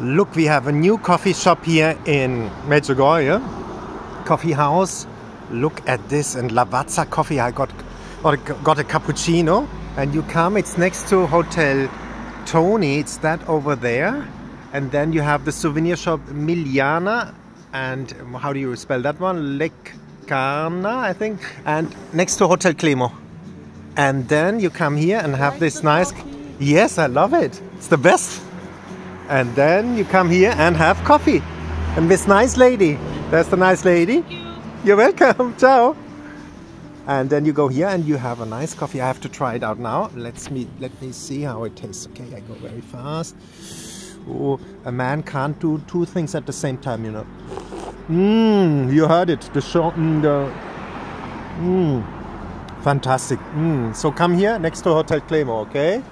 Look, we have a new coffee shop here in Medjugorje. Coffee house. Look at this and Lavazza coffee. I got, got, a, got a cappuccino. And you come, it's next to Hotel Tony. It's that over there. And then you have the souvenir shop Miliana. And how do you spell that one? Lekana, I think. And next to Hotel Clemo. And then you come here and have this nice. Yes, I love it. It's the best and then you come here and have coffee. And this nice lady that's the nice lady. You. are welcome. Ciao. And then you go here and you have a nice coffee. I have to try it out now. Let's me let me see how it tastes. Okay i go very fast. Oh a man can't do two things at the same time you know. Mmm you heard it. The short mm, the mmm fantastic. Mm. so come here next to hotel Clemo, okay